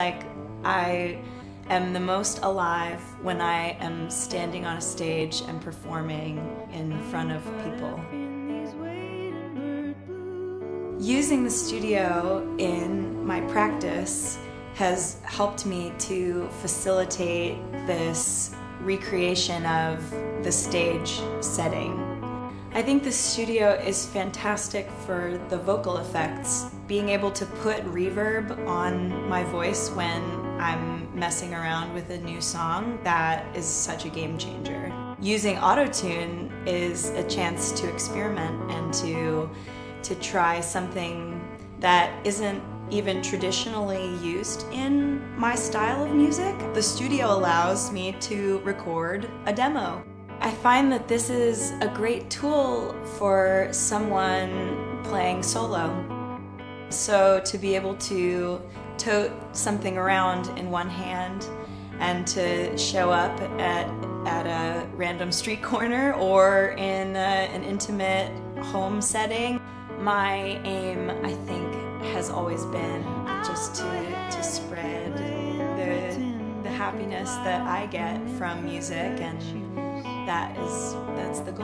Like, I am the most alive when I am standing on a stage and performing in front of people. Using the studio in my practice has helped me to facilitate this recreation of the stage setting. I think the studio is fantastic for the vocal effects. Being able to put reverb on my voice when I'm messing around with a new song, that is such a game changer. Using autotune is a chance to experiment and to, to try something that isn't even traditionally used in my style of music. The studio allows me to record a demo. I find that this is a great tool for someone playing solo. So to be able to tote something around in one hand and to show up at, at a random street corner or in a, an intimate home setting. My aim, I think, has always been just to, to spread the, the happiness that I get from music and that is that's the goal.